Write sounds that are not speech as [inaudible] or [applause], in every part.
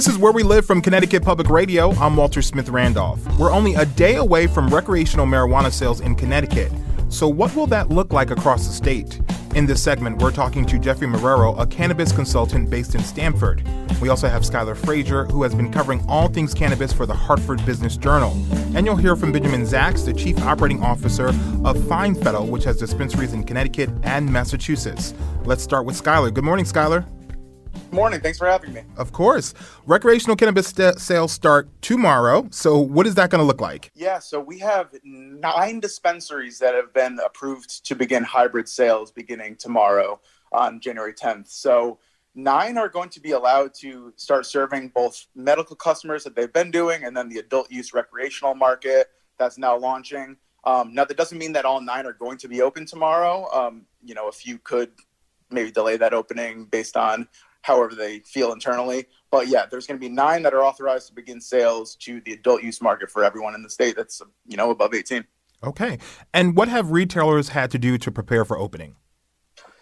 This is Where We Live from Connecticut Public Radio. I'm Walter Smith Randolph. We're only a day away from recreational marijuana sales in Connecticut. So, what will that look like across the state? In this segment, we're talking to Jeffrey Marrero, a cannabis consultant based in Stamford. We also have Skyler Frazer, who has been covering all things cannabis for the Hartford Business Journal. And you'll hear from Benjamin Zachs, the Chief Operating Officer of Fine Fettle, which has dispensaries in Connecticut and Massachusetts. Let's start with Skyler. Good morning, Skyler. Morning. Thanks for having me. Of course. Recreational cannabis st- sales start tomorrow. So, what is that going to look like? Yeah, so we have nine dispensaries that have been approved to begin hybrid sales beginning tomorrow on January 10th. So, nine are going to be allowed to start serving both medical customers that they've been doing and then the adult use recreational market that's now launching. Um, now, that doesn't mean that all nine are going to be open tomorrow. Um, you know, a few could maybe delay that opening based on however they feel internally. But yeah, there's going to be nine that are authorized to begin sales to the adult use market for everyone in the state that's you know above 18. Okay. And what have retailers had to do to prepare for opening?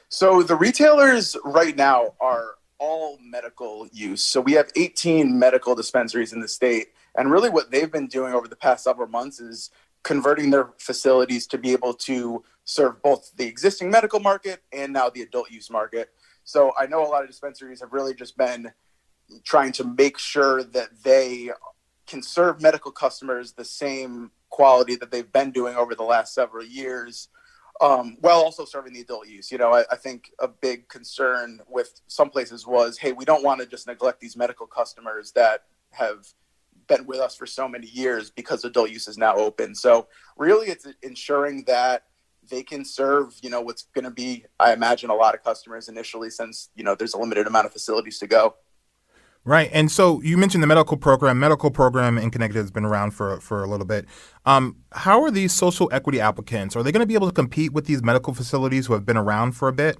So the retailers right now are all medical use. So we have 18 medical dispensaries in the state. And really what they've been doing over the past several months is converting their facilities to be able to serve both the existing medical market and now the adult use market. So I know a lot of dispensaries have really just been trying to make sure that they can serve medical customers the same quality that they've been doing over the last several years, um, while also serving the adult use. You know, I, I, think a big concern with some places was, hey, we don't want to just neglect these medical customers that have been with us for so many years because adult use is now open. So really, it's ensuring that they can serve, you know, what's going to be, I imagine, a lot of customers initially, since you know there's a limited amount of facilities to go. Right, and so you mentioned the medical program. Medical program in Connecticut has been around for for a little bit. Um, how are these social equity applicants? Are they going to be able to compete with these medical facilities who have been around for a bit?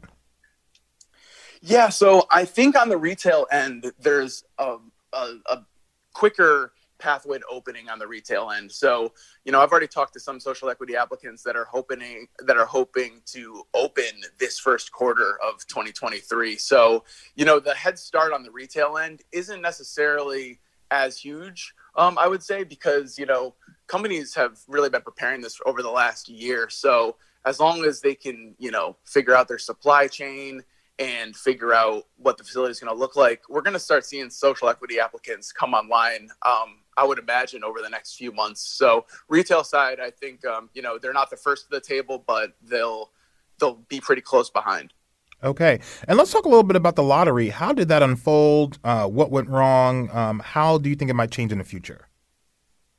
Yeah, so I think on the retail end, there's a, a, a quicker pathway to opening on the retail end. So, you know, I've already talked to some social equity applicants that are hoping that are hoping to open this first quarter of 2023. So, you know, the head start on the retail end isn't necessarily as huge, um, I would say, because you know companies have really been preparing this over the last year. So, as long as they can, you know, figure out their supply chain and figure out what the facility is going to look like, we're going to start seeing social equity applicants come online. Um, I would imagine over the next few months. So retail side, I think um, you know they're not the first to the table, but they'll they'll be pretty close behind. Okay, and let's talk a little bit about the lottery. How did that unfold? Uh, what went wrong? Um, how do you think it might change in the future?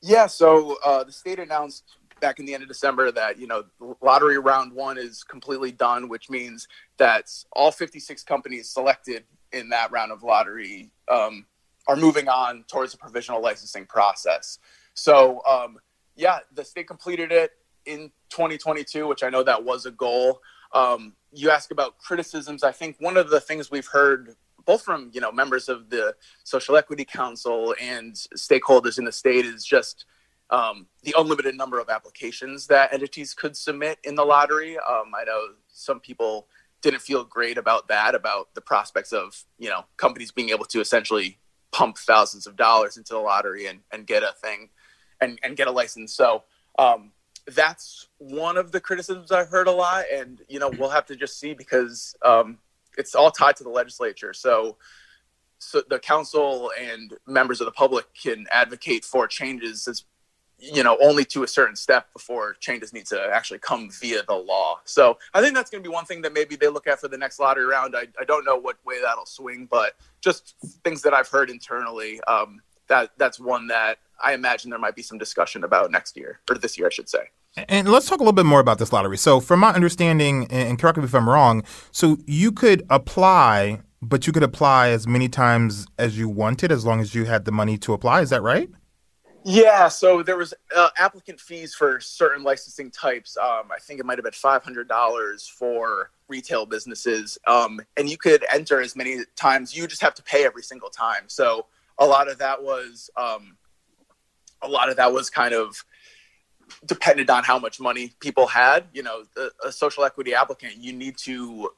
Yeah, so uh, the state announced back in the end of December that you know lottery round one is completely done, which means that all 56 companies selected in that round of lottery um, are moving on towards the provisional licensing process. So, um, yeah, the state completed it in 2022, which I know that was a goal. Um, you ask about criticisms. I think one of the things we've heard both from you know members of the social equity council and stakeholders in the state is just um, the unlimited number of applications that entities could submit in the lottery. Um, I know some people didn't feel great about that, about the prospects of you know companies being able to essentially pump thousands of dollars into the lottery and, and get a thing and, and get a license. So um, that's one of the criticisms I've heard a lot. And, you know, we'll have to just see because um, it's all tied to the legislature. So, so the council and members of the public can advocate for changes as you know only to a certain step before changes need to actually come via the law. So i think that's going to be one thing that maybe they look at for the next lottery round. I, I don't know what way that'll swing but just things that i've heard internally um, that that's one that i imagine there might be some discussion about next year or this year i should say. And let's talk a little bit more about this lottery. So from my understanding and correct me if i'm wrong so you could apply but you could apply as many times as you wanted as long as you had the money to apply is that right yeah, so there was uh, applicant fees for certain licensing types. Um, I think it might have been five hundred dollars for retail businesses, um, and you could enter as many times. You just have to pay every single time. So a lot of that was um, a lot of that was kind of depended on how much money people had. You know, the, a social equity applicant, you need to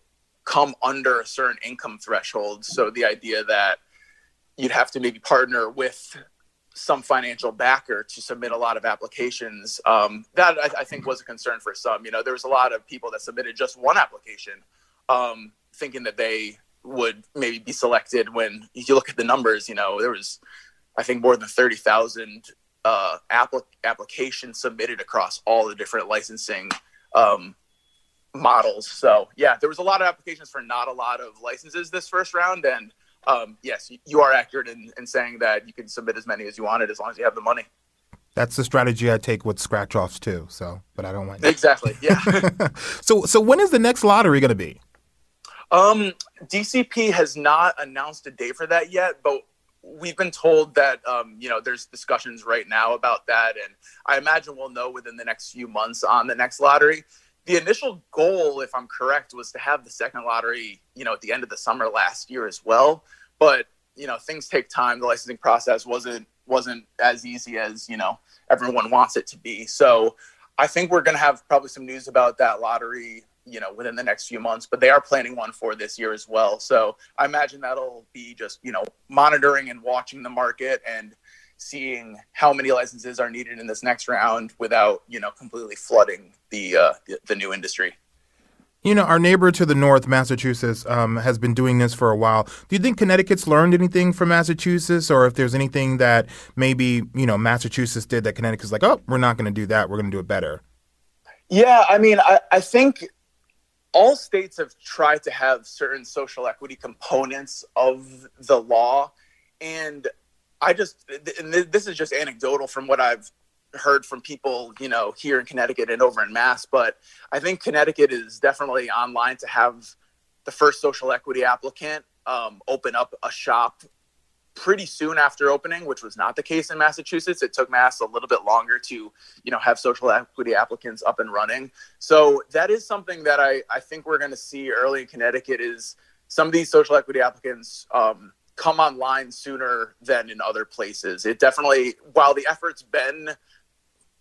come under a certain income threshold. So the idea that you'd have to maybe partner with some financial backer to submit a lot of applications. Um, that I, I, think was a concern for some. You know, there was a lot of people that submitted just one application, um, thinking that they would maybe be selected. When you look at the numbers, you know, there was, I think, more than thirty thousand uh, applic- applications submitted across all the different licensing um, models. So yeah, there was a lot of applications for not a lot of licenses this first round, and um, yes, you are accurate in, in saying that you can submit as many as you wanted as long as you have the money. That's the strategy I take with scratch offs too. So, but I don't want exactly. Yeah. [laughs] so, so when is the next lottery going to be? Um, DCP has not announced a date for that yet, but we've been told that um, you know there's discussions right now about that, and I imagine we'll know within the next few months on the next lottery the initial goal, if I'm correct, was to have the second lottery, you know, at the end of the summer last year as well. But you know, things take time. The licensing process wasn't wasn't as easy as you know everyone wants it to be. So I think we're going to have probably some news about that lottery, you know, within the next few months. But they are planning one for this year as well. So I imagine that'll be just you know monitoring and watching the market and seeing how many licenses are needed in this next round without you know completely flooding the uh, the, the, new industry. You know, our neighbor to the north, Massachusetts, um, has been doing this for a while. Do you think Connecticut's learned anything from Massachusetts, or if there's anything that maybe you know Massachusetts did that Connecticut's like, oh, we're not going to do that. We're going to do it better. Yeah, I mean, I, I think all states have tried to have certain social equity components of the law, and I just, this is just anecdotal from what I've heard from people, you know, here in Connecticut and over in Mass, but I think Connecticut is definitely online to have the first social equity applicant um, open up a shop pretty soon after opening, which was not the case in Massachusetts. It took Mass a little bit longer to, you know, have social equity applicants up and running. So that is something that I, I think we're going to see early in Connecticut is some of these social equity applicants um, come online sooner than in other places. It definitely, while the effort's been,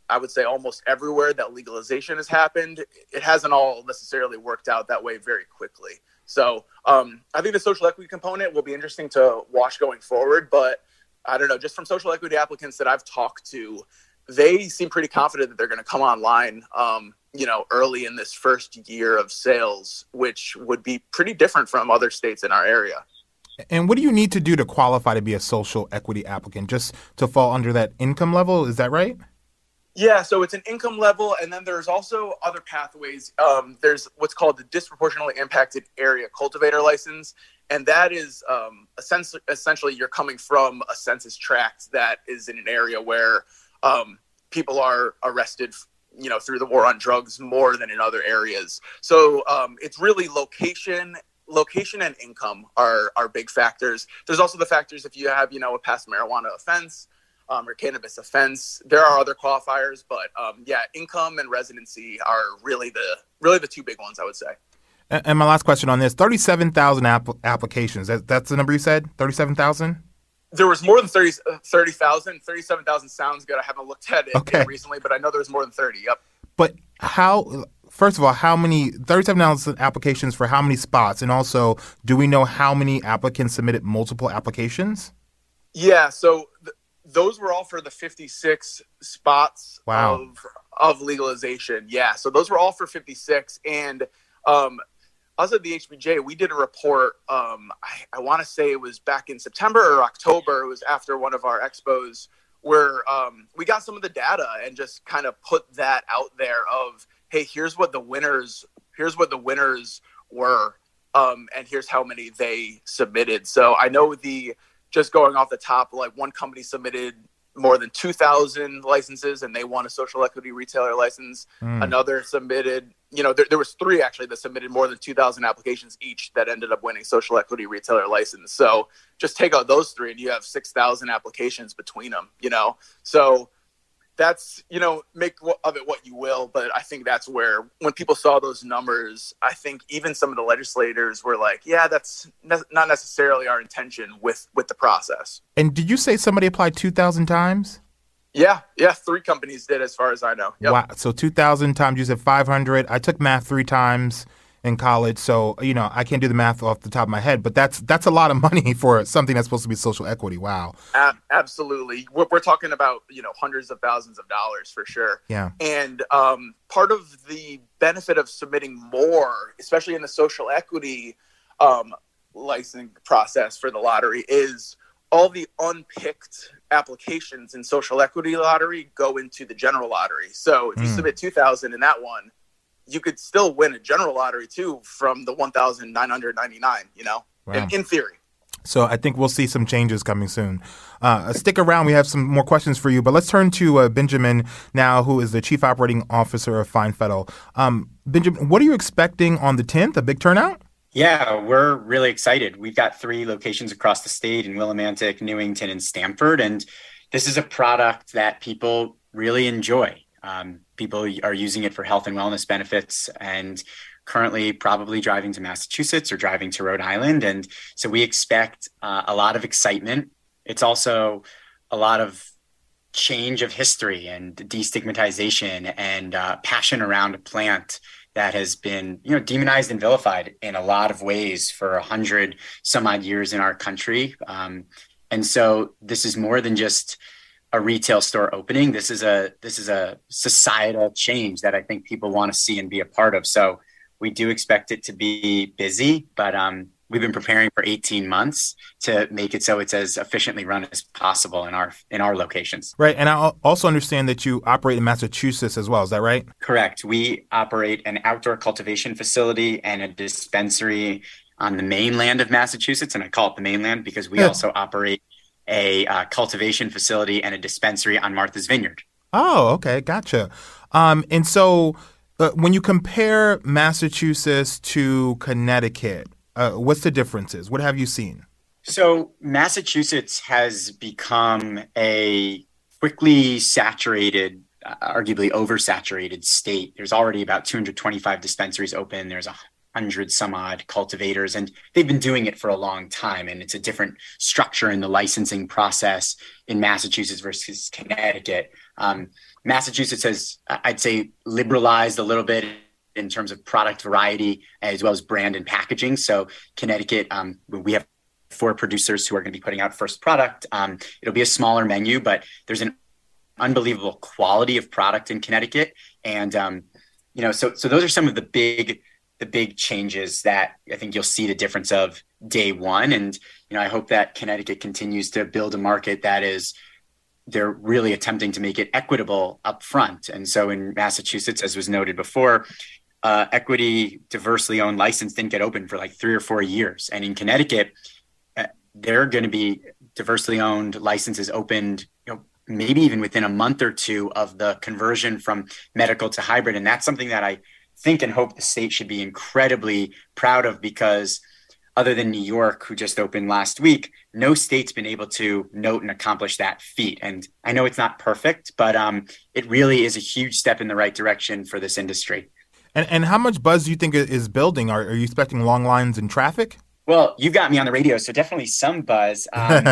I would say almost everywhere that legalization has happened, it hasn't all necessarily worked out that way very quickly. So um, I think the social equity component will be interesting to watch going forward. But I don't know, just from social equity applicants that I've talked to, they seem pretty confident that they're going to come online, um, you know, early in this first year of sales, which would be pretty different from other states in our area. And what do you need to do to qualify to be a social equity applicant? Just to fall under that income level? Is that right? Yeah, so it's an income level, and then there's also other pathways. Um, there's what's called the disproportionately impacted area cultivator license, and that is um, essentially, essentially you're coming from a census tract that is in an area where um, people are arrested you know through the war on drugs more than in other areas so um, it's really location location and income are are big factors. There's also the factors if you have you know a past marijuana offense um, or cannabis offense. There are other qualifiers, but um, yeah, income and residency are really the really the two big ones I would say. And my last question on this: thirty-seven thousand app- applications. That, that's the number you said. Thirty-seven thousand. There was more than 30,000. 30, 37,000 sounds good. I haven't looked at it okay. recently, but I know there was more than 30. Yep. But how first of all, how many 37,000 applications for how many spots? And also, do we know how many applicants submitted multiple applications? Yeah, so th- those were all for the 56 spots wow. of of legalization. Yeah, so those were all for 56 and um us at the HBJ, we did a report. Um, I, I want to say it was back in September or October. It was after one of our expos where um, we got some of the data and just kind of put that out there of hey, here's what the winners, here's what the winners were, um, and here's how many they submitted. So I know the just going off the top, like one company submitted more than 2,000 licenses and they won a social equity retailer license. Mm. Another submitted, you know, there, there, was three actually that submitted more than 2,000 applications each that ended up winning social equity retailer license. So just take out those three and you have 6,000 applications between them, you know? So that's you know make of it what you will but i think that's where when people saw those numbers i think even some of the legislators were like yeah that's ne- not necessarily our intention with with the process. And did you say somebody applied 2000 times? Yeah yeah three companies did as far as i know. Yep. wow so 2000 times you said 500 i took math three times in college. So you know, I can't do the math off the top of my head, but that's that's a lot of money [laughs] for something that's supposed to be social equity. Wow. Uh, absolutely, we're, we're, talking about you know hundreds of thousands of dollars for sure. Yeah. And um, part of the benefit of submitting more, especially in the social equity um, licensing process for the lottery, is all the unpicked applications in social equity lottery go into the general lottery. So if you mm. submit 2000 in that one, you could still win a general lottery too from the 1999, you know, wow. in, in, theory. So I think we'll see some changes coming soon. Uh, stick around. We have some more questions for you, but let's turn to uh, Benjamin now, who is the chief operating officer of Fine Fettle. Um, Benjamin, what are you expecting on the 10th? A big turnout? Yeah, we're really excited. We've got three locations across the state in Willimantic, Newington, and Stamford. And this is a product that people really enjoy. Um, people are using it for health and wellness benefits and currently probably driving to Massachusetts or driving to Rhode Island. And so we expect uh, a lot of excitement. It's also a lot of change of history and destigmatization and uh, passion around a plant that has been you know demonized and vilified in a lot of ways for a hundred some odd years in our country um, and so this is more than just a retail store opening this is a this is a societal change that i think people want to see and be a part of so we do expect it to be busy but um, we've been preparing for 18 months to make it so it's as efficiently run as possible in our in our locations. Right, and I also understand that you operate in Massachusetts as well. Is that right? Correct. We operate an outdoor cultivation facility and a dispensary on the mainland of Massachusetts, and I call it the mainland because we yeah. also operate a uh, cultivation facility and a dispensary on Martha's Vineyard. Oh, okay, gotcha. Um, and so. Uh, when you compare Massachusetts to Connecticut, uh, what's the differences? What have you seen? So Massachusetts has become a quickly saturated, uh, arguably oversaturated state. There's already about 225 dispensaries open. There's a hundred some odd cultivators, and they've been doing it for a long time. And it's a different structure in the licensing process in Massachusetts versus Connecticut. Um, Massachusetts has, I'd say, liberalized a little bit in terms of product variety as well as brand and packaging. So Connecticut, um, we have four producers who are going to be putting out first product. Um, it'll be a smaller menu, but there's an unbelievable quality of product in Connecticut, and um, you know, so so those are some of the big the big changes that I think you'll see the difference of day one. And you know, I hope that Connecticut continues to build a market that is they're really attempting to make it equitable up front. And so in Massachusetts, as was noted before, uh, equity diversely owned license didn't get open for like three or four years. And in Connecticut, uh, they're going to be diversely owned licenses opened, you know, maybe even within a month or two of the conversion from medical to hybrid. And that's something that I think and hope the state should be incredibly proud of because other than New York, who just opened last week, no state's been able to note and accomplish that feat. And I know it's not perfect, but um, it really is a huge step in the right direction for this industry. And and how much buzz do you think is building? Are, are you expecting long lines in traffic? Well, you've got me on the radio, so definitely some buzz. [laughs] Um,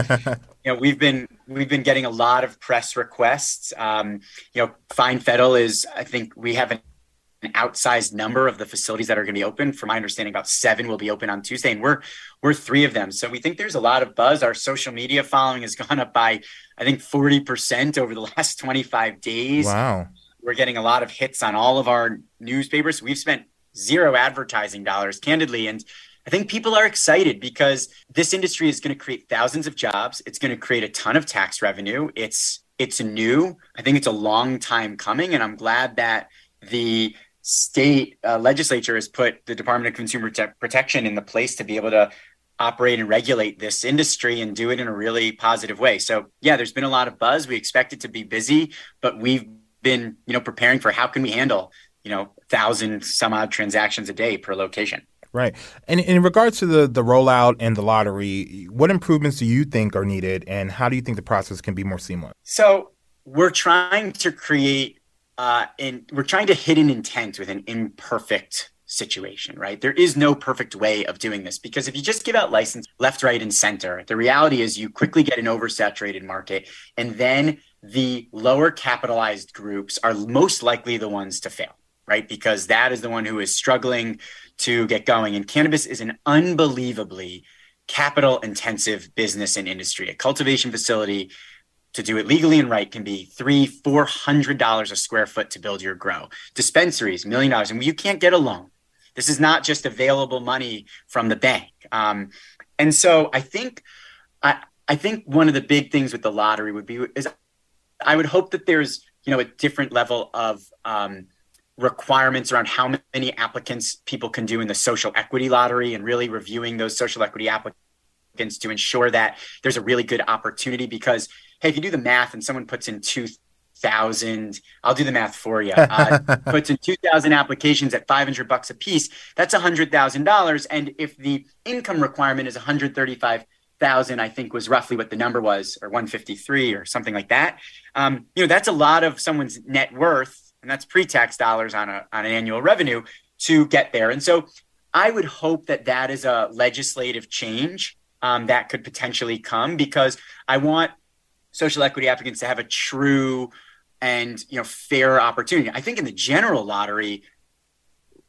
you know, we've been we've been getting a lot of press requests. Um, you know, Fine Fettle is, I think, we have an, an outsized number of the facilities that are going to be open. From my understanding, about seven will be open on Tuesday, and we're we're three of them. So we think there's a lot of buzz. Our social media following has [laughs] gone up by, I think, forty percent over the last twenty five days. Wow we're getting a lot of hits on all of our newspapers. We've spent zero advertising dollars, candidly. And I think people are excited because this industry is going to create thousands of jobs. It's going to create a ton of tax revenue. It's it's new. I think it's a long time coming, and I'm glad that the state uh, legislature has put the Department of Consumer Te- Protection in the place to be able to operate and regulate this industry and do it in a really positive way. So yeah, there's been a lot of buzz. We expect it to be busy, but we've been you know preparing for how can we handle you know thousand some odd transactions a day per location right and in regards to the the rollout and the lottery what improvements do you think are needed and how do you think the process can be more seamless so we're trying to create uh, and we're trying to hit an intent with an imperfect situation, right? There is no perfect way of doing this because if you just give out license left, right, and center, the reality is you quickly get an oversaturated market and then the lower capitalized groups are most likely the ones to fail. right? Because that is the one who is struggling to get going. And cannabis is an unbelievably capital intensive business and industry. A cultivation facility to do it legally and right can be three, four hundred dollars a square foot to build your grow. Dispensaries, million dollars, and you can't get a loan. This is not just available money from the bank. Um, and so I think I, I think one of the big things with the lottery would be is I would hope that there's you know a different level of um, requirements around how many applicants people can do in the social equity lottery and really reviewing those social equity applicants to ensure that there's a really good opportunity because hey if you do the math and someone puts in two thousand i'll do the math for you [laughs] uh, puts in 2000 applications at 500 bucks a piece that's a hundred thousand dollars and if the income requirement is 135 thousand, I think was roughly what the number was, or 153 or something like that. Um, you know, that's a lot of someone's net worth, and that's pre-tax dollars on a on an annual revenue to get there. And so, I would hope that that is a legislative change um, that could potentially come because I want social equity applicants to have a true and you know fair opportunity. I think in the general lottery,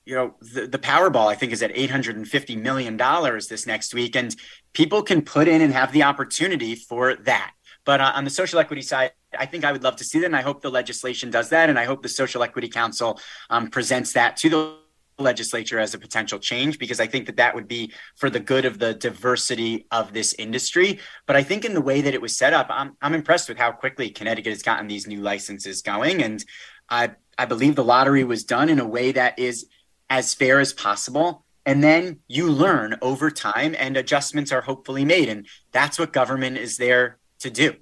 you know the, the powerball i think is at 850 million dollars this next week and people can put in and have the opportunity for that but uh, on the social equity side i think i would love to see that and i hope the legislation does that and i hope the social equity council um, presents that to the legislature as a potential change because I think that that would be for the good of the diversity of this industry. But I think in the way that it was set up, I'm, I'm impressed with how quickly Connecticut has gotten these new licenses going. And I, I believe the lottery was done in a way that is as fair as possible. And then you learn over time and adjustments are hopefully made. And that's what government is there to do.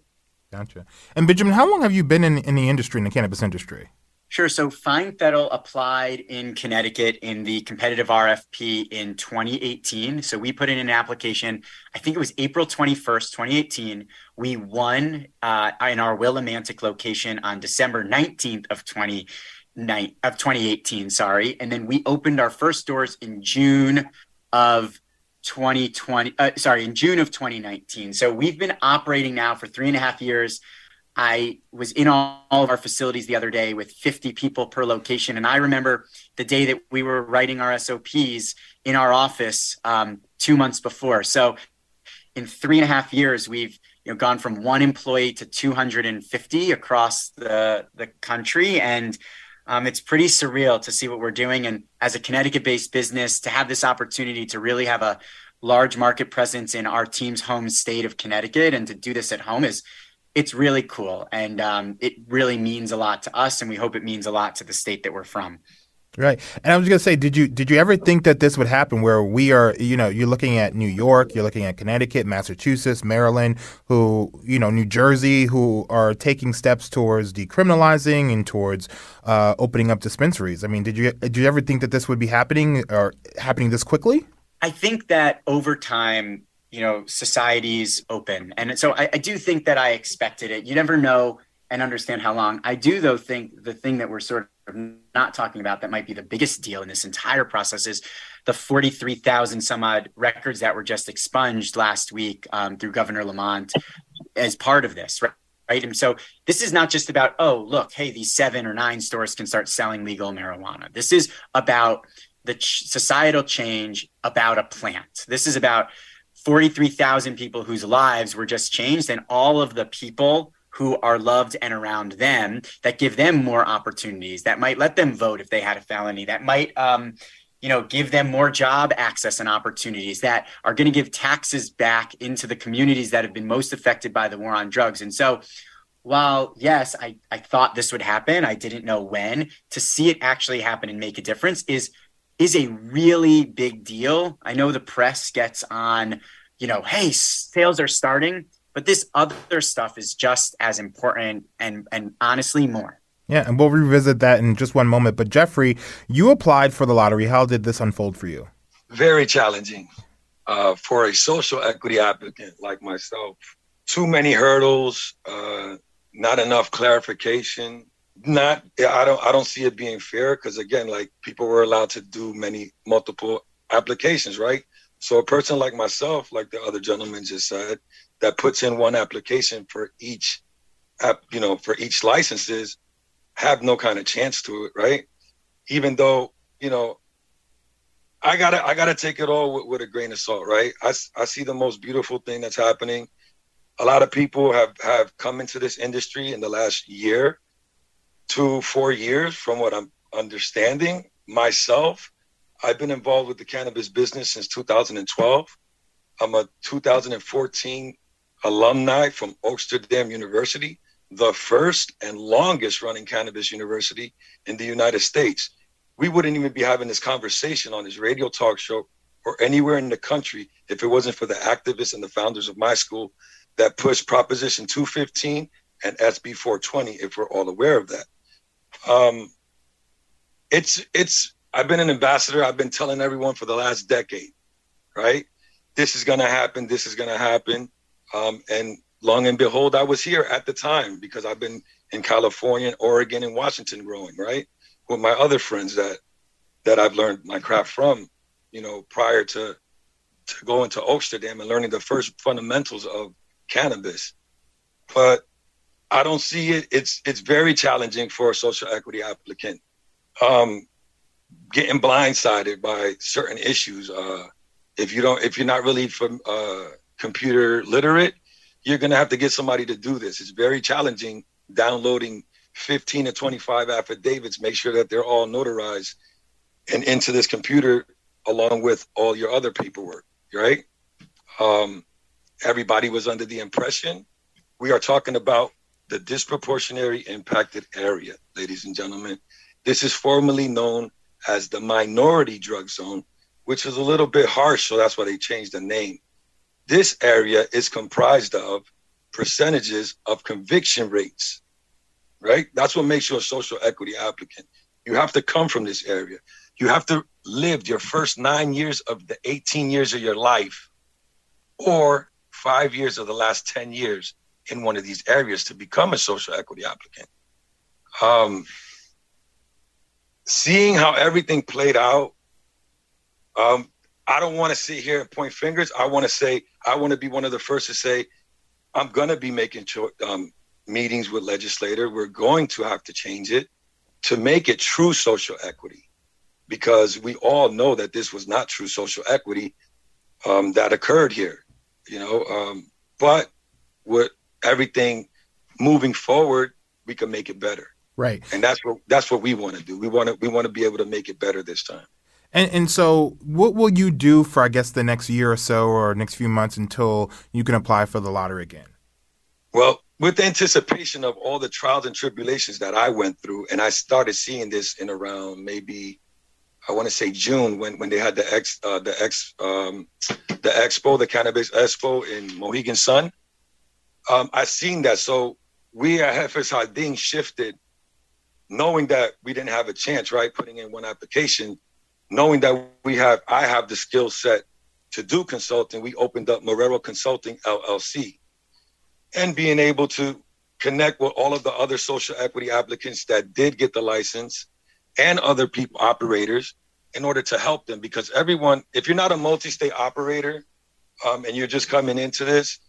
Gotcha. And Benjamin, how long have you been in, in the industry, in the cannabis industry? Sure. So Fine Fettle applied in Connecticut in the competitive RFP in 2018. So we put in an application, I think it was April 21st, 2018. We won uh, in our Willimantic location on December 19th of 2018 night of 2018, sorry. And then we opened our first doors in June of 2020, uh, sorry, in June of 2019. So we've been operating now for three and a half years. I was in all, all, of our facilities the other day with 50 people per location. And I remember the day that we were writing our SOPs in our office um, two months before. So in three and a half years, we've you know, gone from one employee to 250 across the, the country. And um, it's pretty surreal to see what we're doing. And as a Connecticut based business, to have this opportunity to really have a large market presence in our team's home state of Connecticut and to do this at home is it's really cool. And um, it really means a lot to us. And we hope it means a lot to the state that we're from. Right. And I was going to say, did you did you ever think that this would happen where we are, you know, you're looking at New York, you're looking at Connecticut, Massachusetts, Maryland, who, you know, New Jersey, who are taking steps towards decriminalizing and towards uh, opening up dispensaries. I mean, did you did you ever think that this would be happening or happening this quickly? I think that over time, you know, societies open, and so I, I do think that I expected it. You never know and understand how long. I do, though, think the thing that we're sort of not talking about that might be the biggest deal in this entire process is the 43,000 some odd records that were just expunged last week um, through Governor Lamont as part of this, right? Right. And so this is not just about, oh, look, hey, these seven or nine stores can start selling legal marijuana. This is about the ch- societal change about a plant. This is about 43,000 people whose lives were just changed and all of the people who are loved and around them that give them more opportunities that might let them vote if they had a felony that might um, you know give them more job access and opportunities that are going to give taxes back into the communities that have been most affected by the war on drugs. And so while yes I, I thought this would happen i didn't know when to see it actually happen and make a difference is is a really big deal. I know the press gets on you know hey sales are starting but this other stuff is just as important and and honestly more. Yeah, and we'll revisit that in just one moment. But Jeffrey, you applied for the lottery. How did this unfold for you? Very challenging uh, for a social equity applicant like myself. Too many hurdles, uh, not enough clarification. Not, I don't, I don't see it being fair because again, like people were allowed to do many multiple applications, right? So a person like myself, like the other gentleman just said, that puts in one application for each app, you know, for each licenses have no kind of chance to it, right? even though you know I gotta I gotta take it all with, with, a grain of salt, right? I, I see the most beautiful thing that's happening. A lot of people have have come into this industry in the last year, two four years, from what I'm understanding. Myself, I've been involved with the cannabis business since 2012. I'm a 2014 alumni from Oaksterdam University, the first and longest running cannabis university in the United States we wouldn't even be having this conversation on this radio talk show or anywhere in the country if it wasn't for the activists and the founders of my school that pushed Proposition 215 and SB 420, if we're all aware of that. Um, it's it's I've been an ambassador. I've been telling everyone for the last decade, right? This is going to happen. This is going to happen. Um, and long and behold, I was here at the time because I've been in California, Oregon, and Washington growing, right? with my other friends that that I've learned my craft from, you know, prior to to going to Amsterdam and learning the first fundamentals of cannabis. But I don't see it. It's it's very challenging for a social equity applicant. Um, getting blindsided by certain issues. Uh, if you don't, if you're not really from uh, computer literate, you're gonna have to get somebody to do this. It's very challenging downloading 15 to 25 affidavits, make sure that they're all notarized and into this computer along with all your other paperwork, right? Um, everybody was under the impression we are talking about the disproportionately impacted area, ladies and gentlemen. This is formerly known as the minority drug zone, which is a little bit harsh, so that's why they changed the name. This area is comprised of percentages of conviction rates right? That's what makes you a social equity applicant. You have to come from this area. You have to live your first nine years of the 18 years of your life or five years of the last 10 years in one of these areas to become a social equity applicant. Um, seeing how everything played out, um, I don't want to sit here and point fingers. I want to say, I want to be one of the first to say, I'm going to be making cho- um, meetings with legislator. We're going to have to change it to make it true social equity, because we all know that this was not true social equity um, that occurred here. You know, um, but with everything moving forward, we can make it better. Right. And that's what that's what we want to do. We want to we want to be able to make it better this time. And, and so, what will you do for, I guess, the next year or so or next few months until you can apply for the lottery again? Well, with anticipation of all the trials and tribulations that I went through, and I started seeing this in around maybe I want to say June when when they had the ex uh, the ex um, the expo the cannabis expo in Mohegan Sun. Um, I seen that, so we at Jefes Jardín shifted, knowing that we didn't have a chance, right? Putting in one application, knowing that we have I have the skill set to do consulting. We opened up Marrero Consulting LLC and being able to connect with all of the other social equity applicants that did get the license and other people operators in order to help them because everyone if you're not a multi-state operator um, and you're just coming into this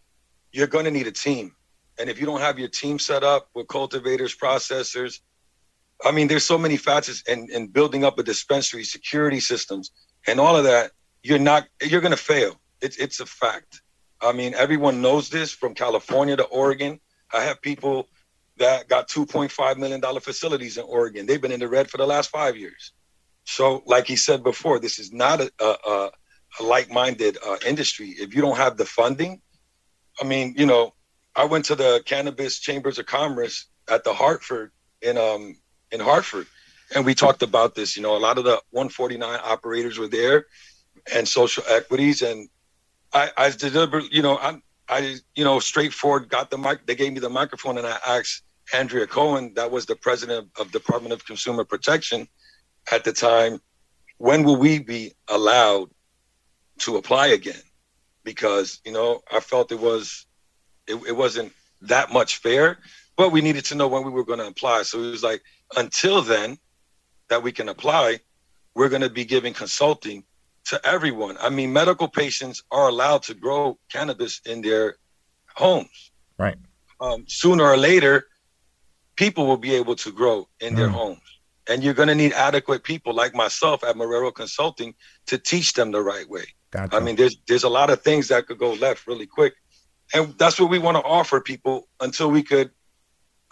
you're going to need a team and if you don't have your team set up with cultivators processors i mean there's so many facets in, in building up a dispensary security systems and all of that you're not you're going to fail it's, it's a fact I mean, everyone knows this from California to Oregon. I have people that got $2.5 million facilities in Oregon. They've been in the red for the last five years. So, like he said before, this is not a, a, a like minded uh, industry. If you don't have the funding, I mean, you know, I went to the Cannabis Chambers of Commerce at the Hartford in um in Hartford, and we talked about this. You know, a lot of the 149 operators were there, and social equities, and I, I deliberately, you know, I, I, you know, straightforward got the mic. They gave me the microphone, and I asked Andrea Cohen, that was the president of, Department of Consumer Protection at the time, when will we be allowed to apply again? Because you know, I felt it was, it, it wasn't that much fair, but we needed to know when we were going to apply. So it was like, until then, that we can apply, we're going to be giving consulting to everyone. I mean, medical patients are allowed to grow cannabis in their homes. Right. Um, sooner or later, people will be able to grow in their mm. homes. and you're going to need adequate people like myself at Marrero Consulting to teach them the right way. Gotcha. I mean, there's there's a lot of things that could go left really quick, and that's what we want to offer people until we could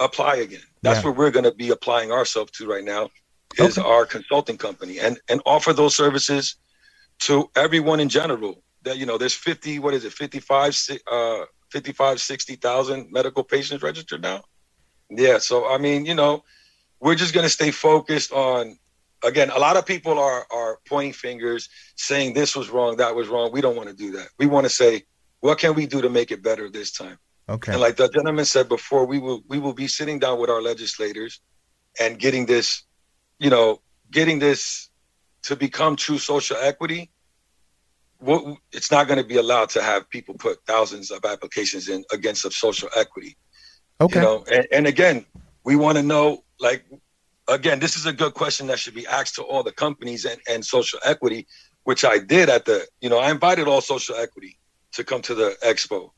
apply again. That's yeah. what we're going to be applying ourselves to right now is okay. our consulting company and and offer those services to everyone in general. That you know, there's 50, what is it, 55, uh, 55, 60,000 medical patients registered now. Yeah, so I mean, you know, we're just going to stay focused on again a lot of people are are pointing fingers saying this was wrong that was wrong we don't want to do that we want to say what can we do to make it better this time okay. And like the gentleman said before we will we will be sitting down with our legislators and getting this you know getting this to become true social equity. Well, it's not going to be allowed to have people put thousands of applications in against of social equity. Okay. you know and, and again we want to know like again this is a good question that should be asked to all the companies and, and social equity which i did at the you know i invited all social equity to come to the expo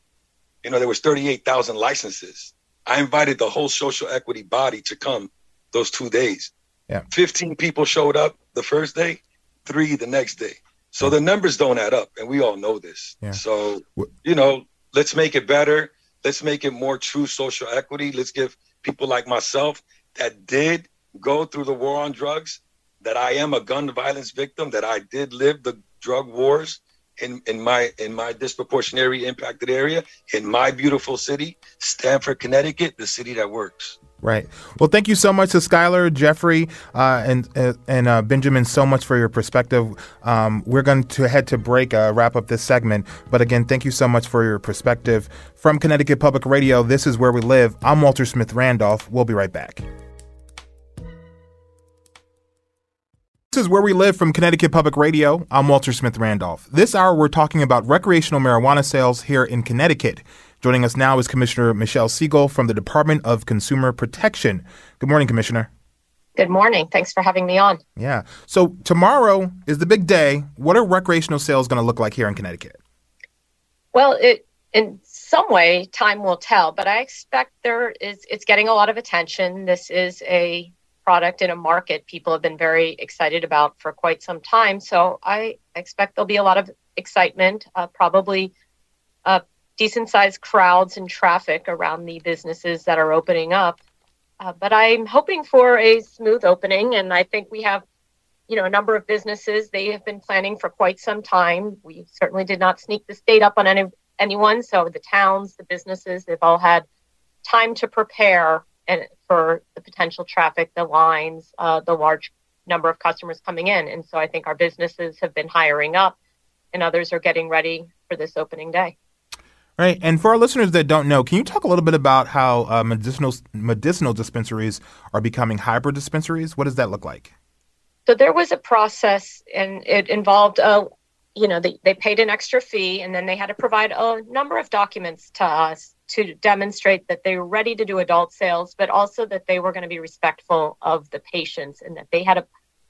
you know there was 38000 licenses. I invited the whole social equity body to come those two days. Yeah. 15 people showed up the first day three the next day. So the numbers don't add up and we all know this. Yeah. so you know let's make it better. Let's make it more true social equity. Let's give people like myself that did go through the war on drugs, that I am a gun violence victim, that I did live the drug wars in, in my in my disproportionately impacted area, in my beautiful city, Stamford, Connecticut, the city that works. Right. Well, thank you so much to Skyler, Jeffrey, uh, and uh, and uh, Benjamin so much for your perspective. Um, we're going to head to break, uh, wrap up this segment. But again, thank you so much for your perspective. From Connecticut Public Radio, this is Where We Live. I'm Walter Smith Randolph. We'll be right back. This is Where We Live from Connecticut Public Radio. I'm Walter Smith Randolph. This hour, we're talking about recreational marijuana sales here in Connecticut. Joining us now is Commissioner Michelle Seagull from the Department of Consumer Protection. Good morning, Commissioner. Good morning. Thanks for having me on. Yeah. So, tomorrow is the big day. What are recreational sales going to look like here in Connecticut? Well, it in some way time will tell, but I expect there is it's getting a lot of attention. This is a product in a market people have been very excited about for quite some time. So I expect there'll be a lot of excitement, uh, probably uh, decent sized crowds and traffic around the businesses that are opening up. Uh, but I'm hoping for a smooth opening, and I think we have, you know, a number of businesses. They have been planning for quite some time. We certainly did not sneak this date up on any anyone. So the towns, the businesses, they've all had time to prepare and for the potential traffic, the lines, uh, the large number of customers coming in. And so I think our businesses have been hiring up and others are getting ready for this opening day. Right. And for our listeners that don't know, can you talk a little bit about how uh, medicinal medicinal dispensaries are becoming hybrid dispensaries? What does that look like? So there was a process, and it involved, a, you know, they, they paid an extra fee, and then they had to provide a number of documents to us to demonstrate that they were ready to do adult sales, but also that they were going to be respectful of the patients and that they had a,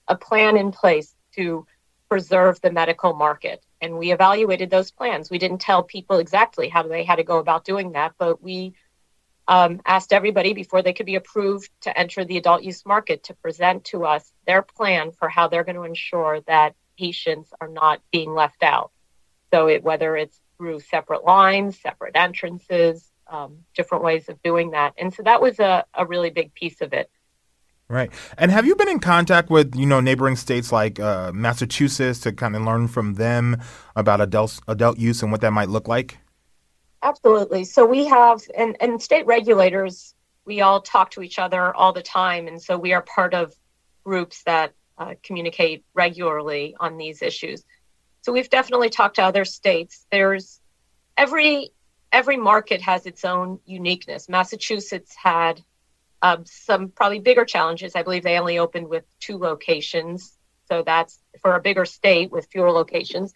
a plan in place to preserve the medical market. And we evaluated those plans. We didn't tell people exactly how they had to go about doing that, but we um, asked everybody before they could be approved to enter the adult use market to present to us their plan for how they're going to ensure that patients are not being left out. So it, whether it's through separate lines, separate entrances, um, different ways of doing that. And so that was a, a really big piece of it. Right. And have you been in contact with, you know, neighboring states like uh, Massachusetts to kind of learn from them about adult, adult use and what that might look like? Absolutely. So we have, and, and state regulators, we all talk to each other all the time. And so we are part of groups that uh, communicate regularly on these issues. So we've definitely talked to other states. There's every every market has its own uniqueness. Massachusetts had um, some probably bigger challenges. I believe they only opened with two locations, so that's for a bigger state with fewer locations.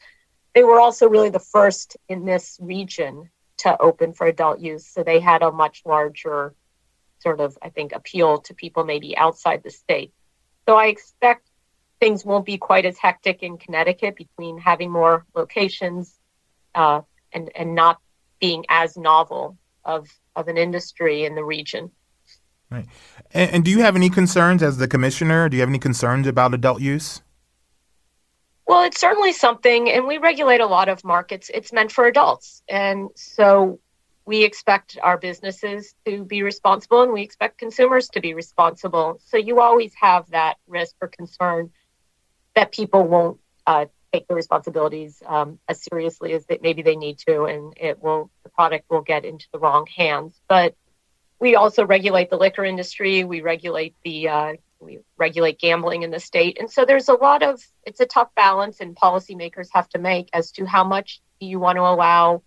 They were also really the first in this region to open for adult use, so they had a much larger sort of, I think, appeal to people maybe outside the state. So I expect things won't be quite as hectic in Connecticut between having more locations uh, and and not being as novel of of an industry in the region. Right. And, and, do you have any concerns as the commissioner? Do you have any concerns about adult use? Well, it's certainly something, and we regulate a lot of markets. It's meant for adults. And so we expect our businesses to be responsible and we expect consumers to be responsible. So you always have that risk or concern that people won't uh, take the responsibilities um, as seriously as they, maybe they need to, and it will the product will get into the wrong hands. But we also regulate the liquor industry. We regulate the uh, we regulate gambling in the state, and so there's a lot of it's a tough balance, and policymakers have to make as to how much you want to allow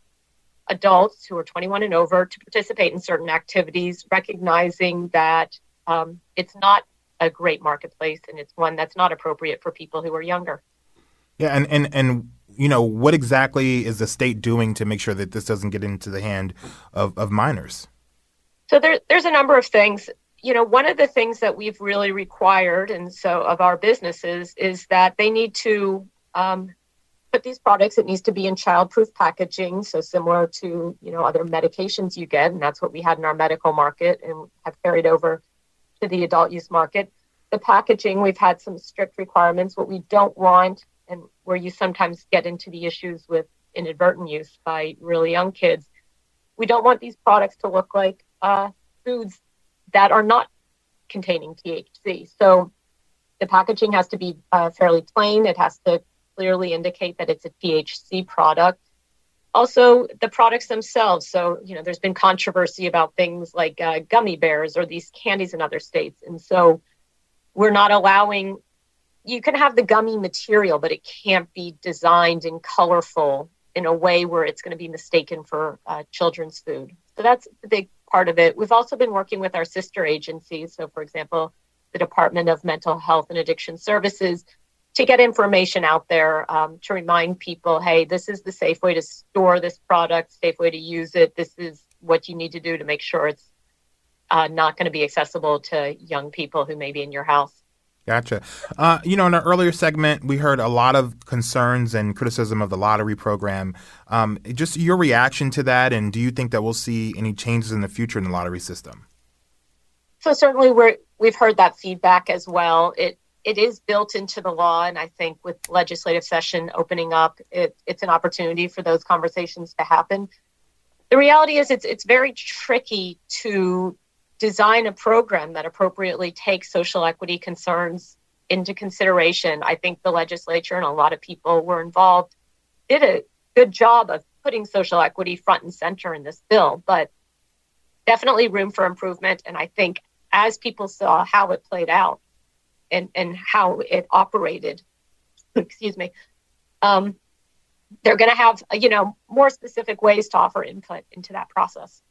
adults who are 21 and over to participate in certain activities, recognizing that um, it's not a great marketplace and it's one that's not appropriate for people who are younger. Yeah, and and and you know what exactly is the state doing to make sure that this doesn't get into the hand of, of minors? So there, there's a number of things. You know, one of the things that we've really required, and so of our businesses, is that they need to um, put these products. It needs to be in child-proof packaging, so similar to you know other medications you get, and that's what we had in our medical market, and have carried over to the adult use market. The packaging, we've had some strict requirements. What we don't want where you sometimes get into the issues with inadvertent use by really young kids. We don't want these products to look like uh, foods that are not containing THC. So the packaging has to be uh, fairly plain. It has to clearly indicate that it's a THC product. Also, the products themselves. So, you know, there's been controversy about things like uh, gummy bears or these candies in other states. And so we're not allowing you can have the gummy material, but it can't be designed and colorful in a way where it's going to be mistaken for uh, children's food. So that's the big part of it. We've also been working with our sister agencies. So, for example, the Department of Mental Health and Addiction Services to get information out there um, to remind people hey, this is the safe way to store this product, safe way to use it. This is what you need to do to make sure it's uh, not going to be accessible to young people who may be in your house. Gotcha. Uh, you know, in our earlier segment, we heard a lot of concerns and criticism of the lottery program. Um, just your reaction to that, and do you think that we'll see any changes in the future in the lottery system? So certainly, we're we've heard that feedback as well. It it is built into the law, and I think with legislative session opening up, it, it's an opportunity for those conversations to happen. The reality is, it's it's very tricky to design a program that appropriately takes social equity concerns into consideration. I think the legislature and a lot of people were involved did a good job of putting social equity front and center in this bill, but definitely room for improvement. And I think as people saw how it played out and, and how it operated, [laughs] excuse me, um, they're going to have, you know, more specific ways to offer input into that process.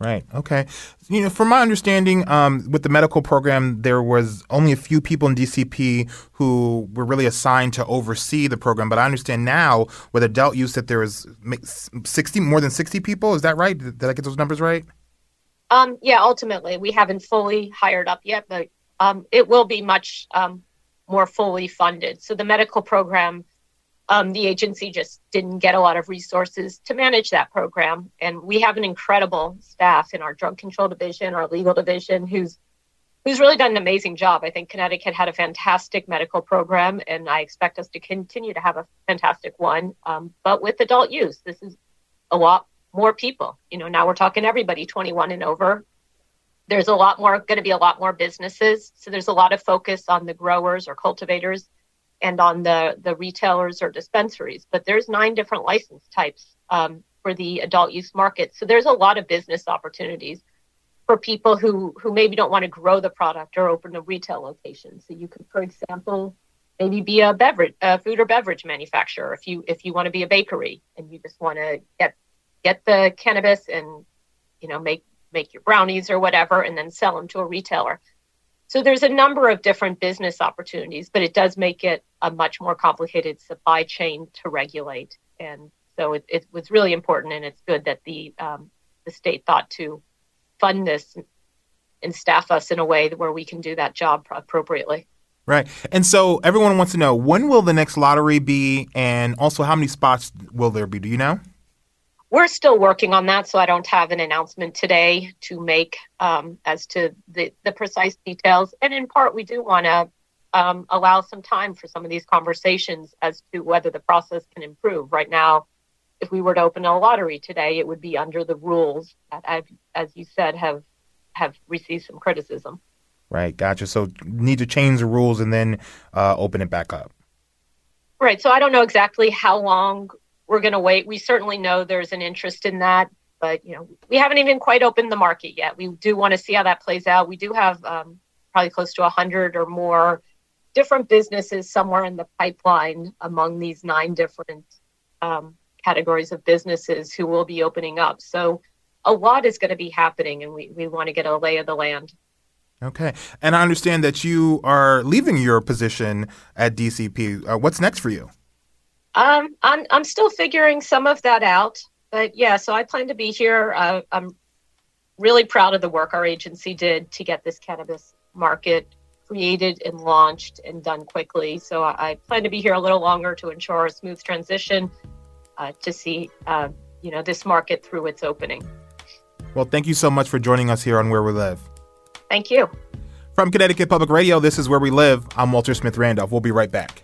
Right. Okay. You know, from my understanding, um, with the medical program, there was only a few people in DCP who were really assigned to oversee the program. But I understand now with adult use that there is sixty, more than sixty people. Is that right? Did I get those numbers right? Um, yeah. Ultimately, we haven't fully hired up yet, but um, it will be much um, more fully funded. So the medical program um, the agency just didn't get a lot of resources to manage that program. And we have an incredible staff in our drug control division, our legal division, who's who's really done an amazing job. I think Connecticut had a fantastic medical program, and I expect us to continue to have a fantastic one. Um, but with adult use, this is a lot more people. You know, now we're talking everybody 21 and over. There's a lot more, going to be a lot more businesses. So there's a lot of focus on the growers or cultivators and on the the retailers or dispensaries. But there's nine different license types um, for the adult use market. So there's a lot of business opportunities for people who who maybe don't want to grow the product or open a retail location. So you could, for example, maybe be a beverage, a food or beverage manufacturer. If you if you want to be a bakery and you just want to get get the cannabis and you know make make your brownies or whatever and then sell them to a retailer so there's a number of different business opportunities, but it does make it a much more complicated supply chain to regulate. And so it, it was really important, and it's good that the um, the state thought to fund this and staff us in a way where we can do that job appropriately. Right. And so everyone wants to know when will the next lottery be, and also how many spots will there be? Do you know? We're still working on that, so I don't have an announcement today to make um, as to the, the precise details. And in part, we do want to um, allow some time for some of these conversations as to whether the process can improve. Right now, if we were to open a lottery today, it would be under the rules that, I as you said, have have received some criticism. Right, gotcha. So need to change the rules and then uh, open it back up. Right. So I don't know exactly how long we're going to wait. We certainly know there's an interest in that, but you know we haven't even quite opened the market yet. We do want to see how that plays out. We do have um, probably close to 100 or more different businesses somewhere in the pipeline among these nine different um, categories of businesses who will be opening up. So a lot is going to be happening, and we, we want to get a lay of the land. Okay. And I understand that you are leaving your position at DCP. Uh, what's next for you? Um, I'm, I'm still figuring some of that out. But yeah, so I plan to be here. Uh, I'm really proud of the work our agency did to get this cannabis market created and launched and done quickly. So I, I plan to be here a little longer to ensure a smooth transition uh, to see, uh, you know, this market through its opening. Well, thank you so much for joining us here on Where We Live. Thank you. From Connecticut Public Radio, this is Where We Live. I'm Walter Smith Randolph. We'll be right back.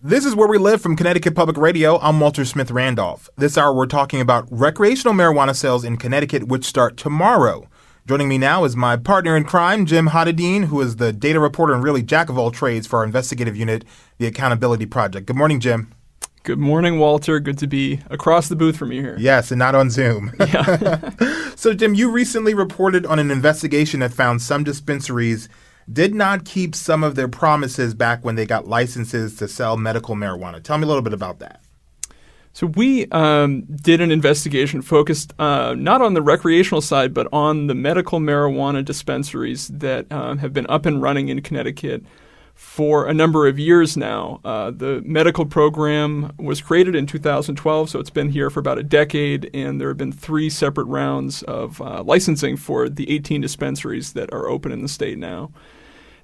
This is Where We Live from Connecticut Public Radio. I'm Walter Smith Randolph. This hour, we're talking about recreational marijuana sales in Connecticut, which start tomorrow. Joining me now is my partner in crime, Jim Haddadin, who is the data reporter and really jack of all trades for our investigative unit, the Accountability Project. Good morning, Jim. Good morning, Walter. Good to be across the booth from you here. Yes, and not on Zoom. [laughs] Yeah. [laughs] so, Jim, you recently reported on an investigation that found some dispensaries did not keep some of their promises back when they got licenses to sell medical marijuana. Tell me a little bit about that. So we um, did an investigation focused uh, not on the recreational side, but on the medical marijuana dispensaries that um, have been up and running in Connecticut for a number of years now. Uh, the medical program was created in 2012, so it's been here for about a decade, and there have been three separate rounds of uh, licensing for the 18 dispensaries that are open in the state now.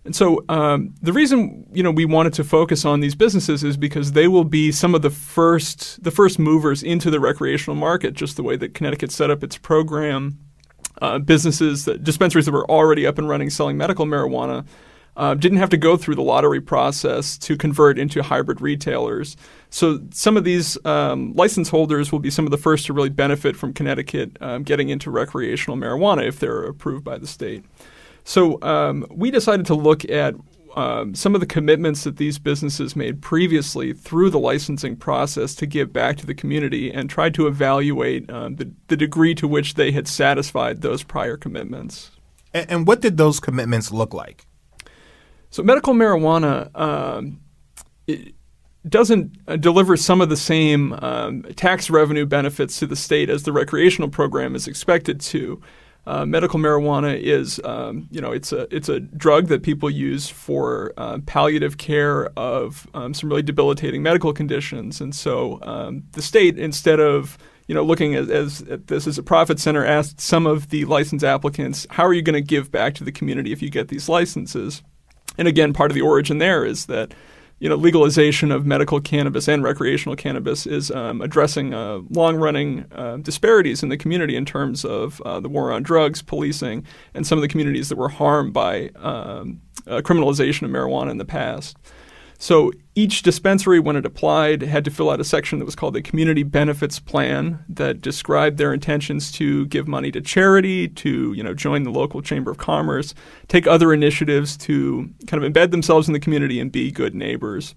And so um, the reason you know we wanted to focus on these businesses is because they will be some of the first the first movers into the recreational market, just the way that Connecticut set up its program. Uh, businesses, that, dispensaries that were already up and running selling medical marijuana uh, didn't have to go through the lottery process to convert into hybrid retailers. So some of these um, license holders will be some of the first to really benefit from Connecticut um, getting into recreational marijuana if they're approved by the state. So um, we decided to look at um, some of the commitments that these businesses made previously through the licensing process to give back to the community and tried to evaluate um, the, the, degree to which they had satisfied those prior commitments. And, and what did those commitments look like? So medical marijuana um, doesn't uh, deliver some of the same um, tax revenue benefits to the state as the recreational program is expected to. Uh, medical marijuana is, um, you know, it's a it's a drug that people use for uh, palliative care of um, some really debilitating medical conditions, and so um, the state, instead of you know looking as, at this as a profit center, asked some of the license applicants, "How are you going to give back to the community if you get these licenses?" And again, part of the origin there is that you know legalization of medical cannabis and recreational cannabis is um, addressing uh, long-running uh, disparities in the community in terms of uh, the war on drugs, policing, and some of the communities that were harmed by um, uh, criminalization of marijuana in the past. So each dispensary, when it applied, had to fill out a section that was called the Community Benefits Plan that described their intentions to give money to charity, to you know join the local chamber of commerce, take other initiatives to kind of embed themselves in the community and be good neighbors.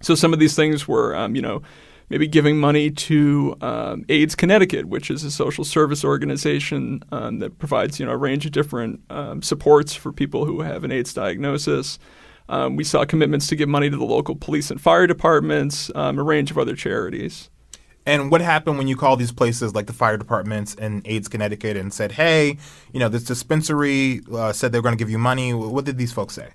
So some of these things were, um, you know, maybe giving money to um, AIDS Connecticut, which is a social service organization um, that provides you know a range of different um, supports for people who have an AIDS diagnosis. Um, we saw commitments to give money to the local police and fire departments, um, a range of other charities. And what happened when you called these places like the fire departments and AIDS Connecticut and said, hey, you know, this dispensary uh, said they were going to give you money? What did these folks say?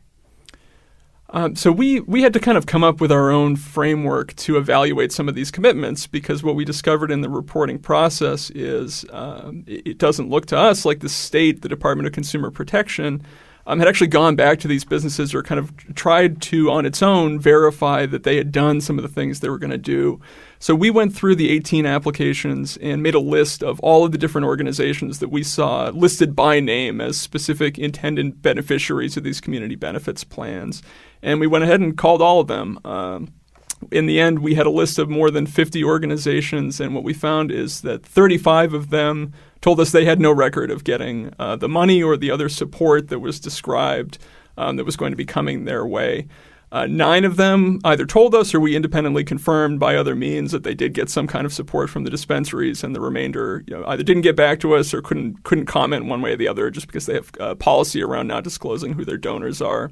Um, so we we had to kind of come up with our own framework to evaluate some of these commitments because what we discovered in the reporting process is um, it, it, doesn't look to us like the state, the Department of Consumer Protection, um, had actually gone back to these businesses or kind of tried to, on its own, verify that they had done some of the things they were going to do. So we went through the 18 applications and made a list of all of the different organizations that we saw listed by name as specific intended beneficiaries of these community benefits plans. And we went ahead and called all of them. Um, in the end, we had a list of more than 50 organizations, and what we found is that 35 of them told us they had no record of getting uh, the money or the other support that was described um, that was going to be coming their way. Uh, nine of them either told us or we independently confirmed by other means that they did get some kind of support from the dispensaries, and the remainder you know, either didn't get back to us or couldn't couldn't comment one way or the other just because they have a policy around not disclosing who their donors are.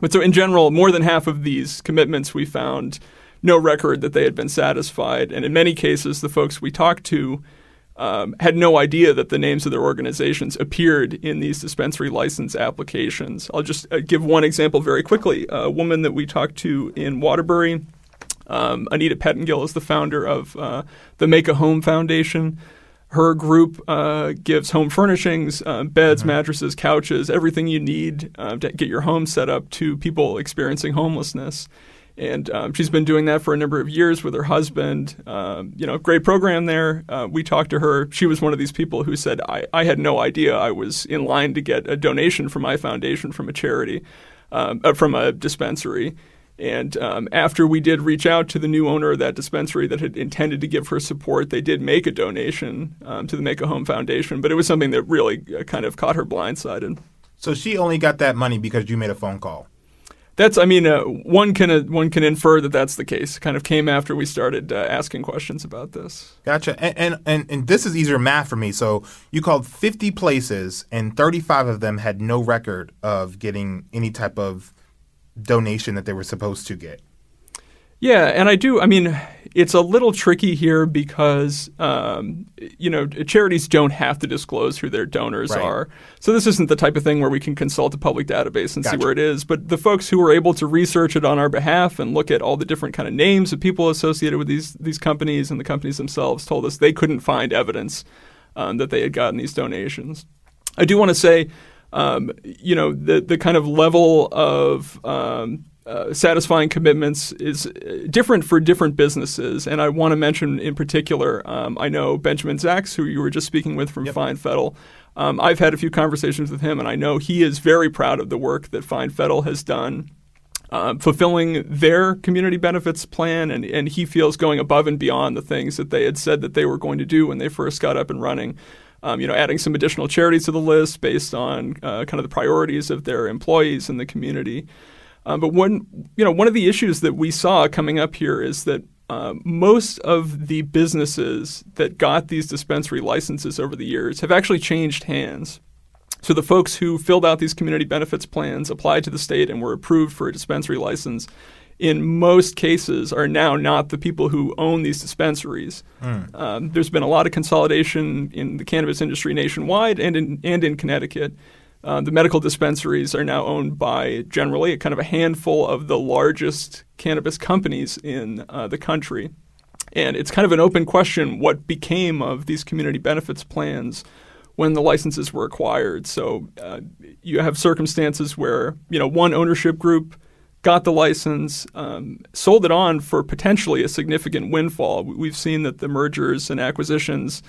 But so in general, more than half of these commitments we found no record that they had been satisfied, and in many cases, the folks we talked to um, had no idea that the names of their organizations appeared in these dispensary license applications. I'll just uh, give one example very quickly. A woman that we talked to in Waterbury, um, Anita Pettingill, is the founder of uh, the Make a Home Foundation. Her group uh, gives home furnishings, uh, beds, mm-hmm. mattresses, couches, everything you need uh, to get your home set up to people experiencing homelessness. And um, she's been doing that for a number of years with her husband. Um, you know, great program there. Uh, we talked to her. She was one of these people who said, I, I had no idea I was in line to get a donation from my foundation from a charity, um, uh, from a dispensary. And um, after we did reach out to the new owner of that dispensary that had intended to give her support, they did make a donation um, to the Make a Home Foundation. But it was something that really uh, kind of caught her blindsided. So she only got that money because you made a phone call that's I mean uh, one can uh, one can infer that that's the case. Kind of came after we started uh, asking questions about this. Gotcha. And, and, and and this is easier math for me. So you called 50 places and 35 of them had no record of getting any type of donation that they were supposed to get. Yeah, and I do. I mean, it's a little tricky here because um, you know charities don't have to disclose who their donors right. are. So this isn't the type of thing where we can consult a public database and gotcha. see where it is. But the folks who were able to research it on our behalf and look at all the different kind of names of people associated with these these companies and the companies themselves told us they couldn't find evidence um, that they had gotten these donations. I do want to say. Um, you know the the kind of level of um, uh, satisfying commitments is uh, different for different businesses. And I want to mention in particular, um, I know Benjamin Zachs, who you were just speaking with from yep. Fine Fettle. Um, I've had a few conversations with him, and I know he is very proud of the work that Fine Fettle has done. Uh, fulfilling their community benefits plan, and, and he feels going above and beyond the things that they had said that they were going to do when they first got up and running. Um, you know, adding some additional charities to the list based on uh, kind of the priorities of their employees in the community. Um, but one, you know, one of the issues that we saw coming up here is that uh, most of the businesses that got these dispensary licenses over the years have actually changed hands. So the folks who filled out these community benefits plans, applied to the state, and were approved for a dispensary license, in most cases are now not the people who own these dispensaries. Mm. Um, there's been a lot of consolidation in the cannabis industry nationwide and in, and in Connecticut. Uh, the medical dispensaries are now owned by generally a kind of a handful of the largest cannabis companies in uh, the country. And it's kind of an open question what became of these community benefits plans when the licenses were acquired. So uh, you have circumstances where you know one ownership group got the license, um, sold it on for potentially a significant windfall. We've seen that the mergers and acquisitions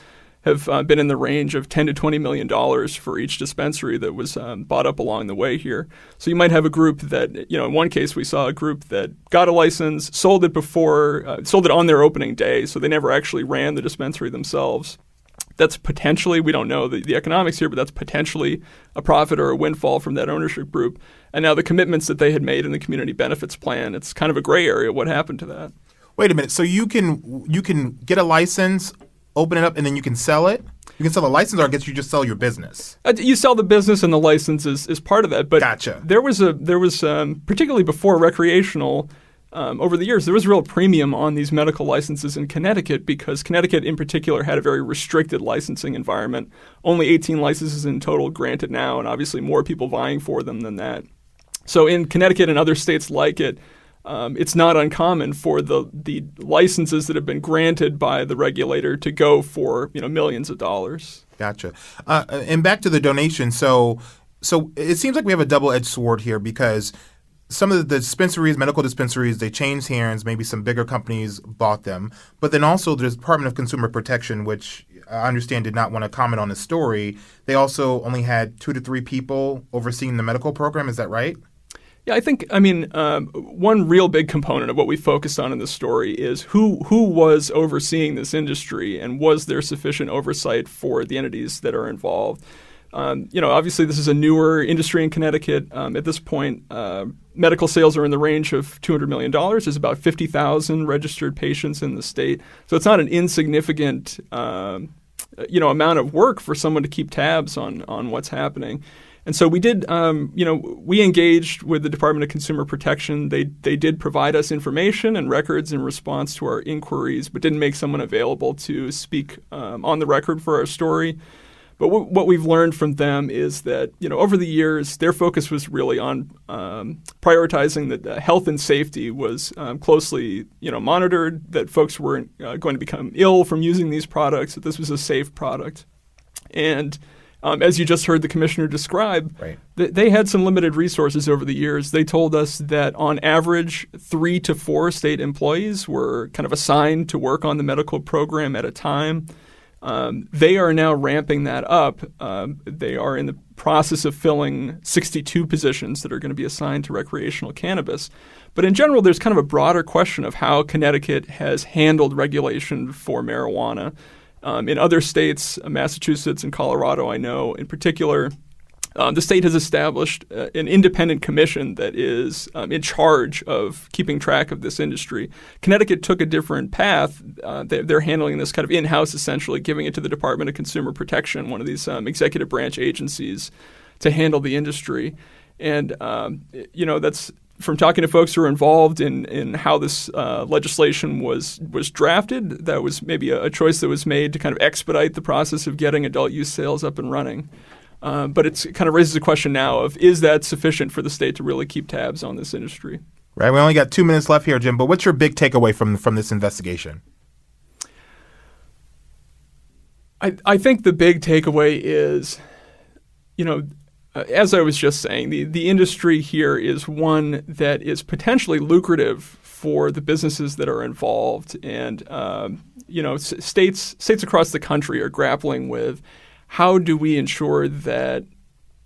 have uh, been in the range of 10 to 20 million dollars for each dispensary that was um, bought up along the way here. So you might have a group that, you know, in one case we saw a group that got a license, sold it before, uh, sold it on their opening day, so they never actually ran the dispensary themselves. That's potentially, we don't know the, the economics here, but that's potentially a profit or a windfall from that ownership group. And now the commitments that they had made in the community benefits plan, it's kind of a gray area. What happened to that? Wait a minute. So you can you can get a license open it up and then you can sell it? You can sell the license, or I guess you just sell your business. Uh, you sell the business, and the license is, is part of that. But gotcha. There was a there was um, particularly before recreational. Um, over the years, there was a real premium on these medical licenses in Connecticut because Connecticut, in particular, had a very restricted licensing environment. Only 18 licenses in total granted now, and obviously more people vying for them than that. So, in Connecticut and other states like it, um, it's not uncommon for the the licenses that have been granted by the regulator to go for you know millions of dollars. Gotcha. Uh, and back to the donation. So So it seems like we have a double edged sword here because some of the dispensaries, medical dispensaries, they changed hands. Maybe some bigger companies bought them. But then also there's Department of Consumer Protection, which I understand did not want to comment on the story. They also only had two to three people overseeing the medical program. Is that right? Yeah, I think I mean um, one real big component of what we focused on in this story is who who was overseeing this industry and was there sufficient oversight for the entities that are involved. Um, you know, obviously this is a newer industry in Connecticut. Um, at this point, uh, medical sales are in the range of $200 million. There's about 50,000 registered patients in the state. So it's not an insignificant, uh, you know, amount of work for someone to keep tabs on, on what's happening. And so we did, um, you know, we engaged with the Department of Consumer Protection. They they did provide us information and records in response to our inquiries, but didn't make someone available to speak um, on the record for our story. But w- what we've learned from them is that you know over the years their focus was really on um, prioritizing that health and safety was um, closely you know monitored. That folks weren't uh, going to become ill from using these products. That this was a safe product, and um, as you just heard the commissioner describe, right. th- they had some limited resources over the years. They told us that on average, three to four state employees were kind of assigned to work on the medical program at a time. Um, they are now ramping that up. Um, they are in the process of filling 62 positions that are going to be assigned to recreational cannabis. But in general, there's kind of a broader question of how Connecticut has handled regulation for marijuana. Um, in other states, uh, Massachusetts and Colorado, I know in particular, um, the state has established uh, an independent commission that is um, in charge of keeping track of this industry. Connecticut took a different path. Uh, they, are handling this kind of in house, essentially, giving it to the Department of Consumer Protection, one of these um, executive branch agencies, to handle the industry. And, um, you know, that's from talking to folks who are involved in, in how this uh, legislation was was drafted, that was maybe a, a, choice that was made to kind of expedite the process of getting adult use sales up and running. Uh, but it kind of raises the question now of is that sufficient for the state to really keep tabs on this industry? Right. We only got two minutes left here, Jim. But what's your big takeaway from from this investigation? I I think the big takeaway is, you know, uh, as I was just saying, the, the industry here is one that is potentially lucrative for the businesses that are involved, and um, you know, s- states states across the country are grappling with how do we ensure that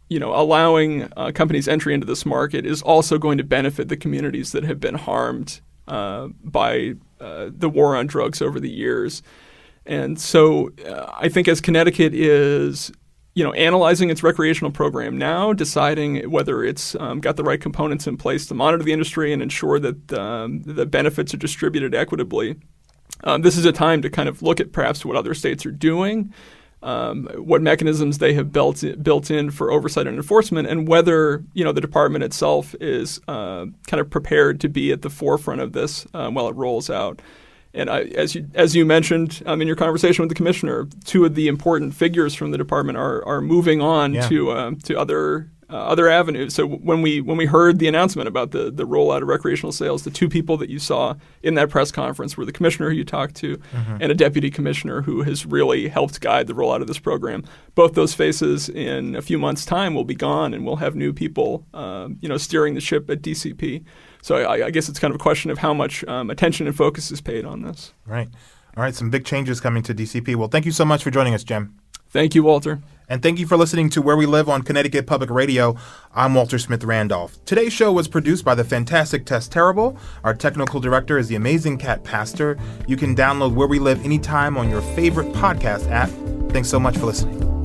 you know allowing uh, companies entry into this market is also going to benefit the communities that have been harmed uh, by uh, the war on drugs over the years. And so uh, I think as Connecticut is you know, analyzing its recreational program now, deciding whether it's um, got the right components in place to monitor the industry and ensure that um, the benefits are distributed equitably. Um, this is a time to kind of look at perhaps what other states are doing, um, what mechanisms they have built built in for oversight and enforcement, and whether you know the department itself is uh, kind of prepared to be at the forefront of this um, while it rolls out. And I, as you as you mentioned um, in your conversation with the commissioner, two of the important figures from the department are are moving on yeah. to uh, to other uh, other avenues. So when we when we heard the announcement about the the rollout of recreational sales, the two people that you saw in that press conference were the commissioner who you talked to mm-hmm. and a deputy commissioner who has really helped guide the rollout of this program. Both those faces in a few months' time will be gone, and we'll have new people, uh, you know, steering the ship at DCP. So I, I, guess it's kind of a question of how much um, attention and focus is paid on this. Right. All right. Some big changes coming to DCP. Well, thank you so much for joining us, Jim. Thank you, Walter. And thank you for listening to Where We Live on Connecticut Public Radio. I'm Walter Smith Randolph. Today's show was produced by the fantastic Tess Terrible. Our technical director is the amazing Cat Pastor. You can download Where We Live anytime on your favorite podcast app. Thanks so much for listening.